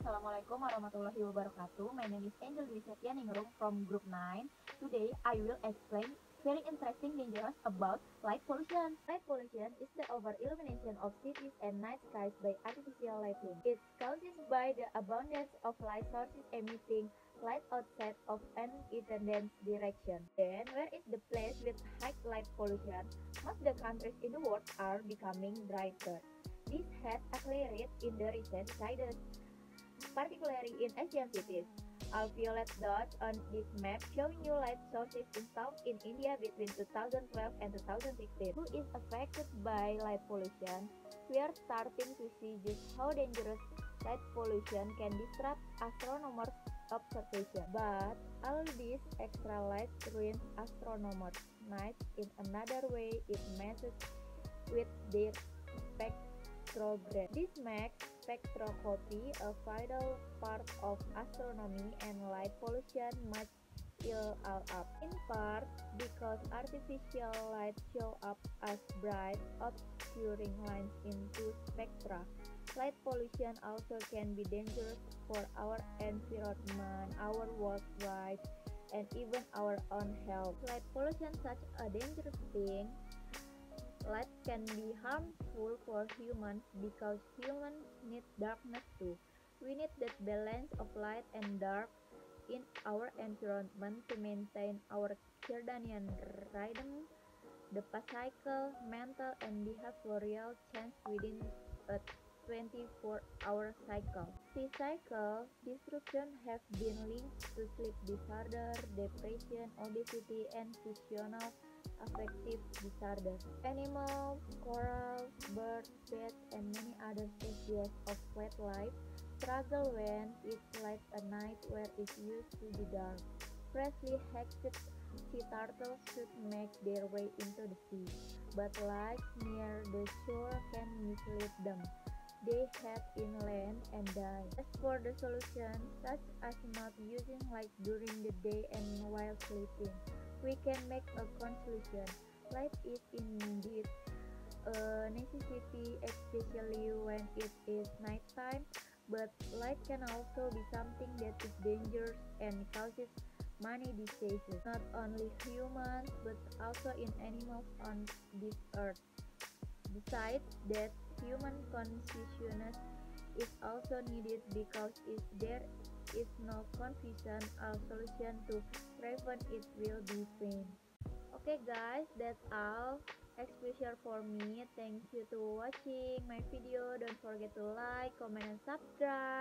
Assalamualaikum warahmatullahi wabarakatuh. My name is Angel Dwi Setyaningrum from Group 9. Today, I will explain very interesting dangerous about light pollution. Light pollution is the over-illumination of cities and night skies by artificial lighting. It's caused by the abundance of light sources emitting light outside of an intended direction. Then, where is the place with high light pollution? Most the countries in the world are becoming brighter. This has accelerated in the recent decades particularly in Asian cities. Ultraviolet dots on this map show new light sources installed in India between 2012 and 2016. Who is affected by light pollution? We are starting to see just how dangerous light pollution can disrupt astronomers' observation. But all this extra light ruins astronomers' night in another way it messes with their This makes spectroscopy, a vital part of astronomy and light pollution much ill up. In part because artificial light show up as bright, obscuring lines into spectra. Light pollution also can be dangerous for our environment, our worldwide, and even our own health. Light pollution such a dangerous thing can be harmful for humans because humans need darkness too. We need that balance of light and dark in our environment to maintain our circadian rhythm, the cycle, mental and behavioral change within a 24-hour cycle. This cycle disruption have been linked to sleep disorder, depression, obesity, and functional affective disorders. Animals, corals, birds, bats, and many other species of wildlife struggle when it's light at night where it used to be dark. Freshly hatched sea turtles should make their way into the sea, but light near the shore can mislead them. They head inland and die. As for the solution, such as not using light during the day and while sleeping, we can make a conclusion. Light is indeed a necessity, especially when it is nighttime, but light can also be something that is dangerous and causes many diseases, not only humans but also in animals on this earth. Besides that, human consciousness is also needed because if there is no confusion or solution to prevent it will be pain. Okay guys, that's all exposure for me. Thank you to watching my video. Don't forget to like, comment, and subscribe.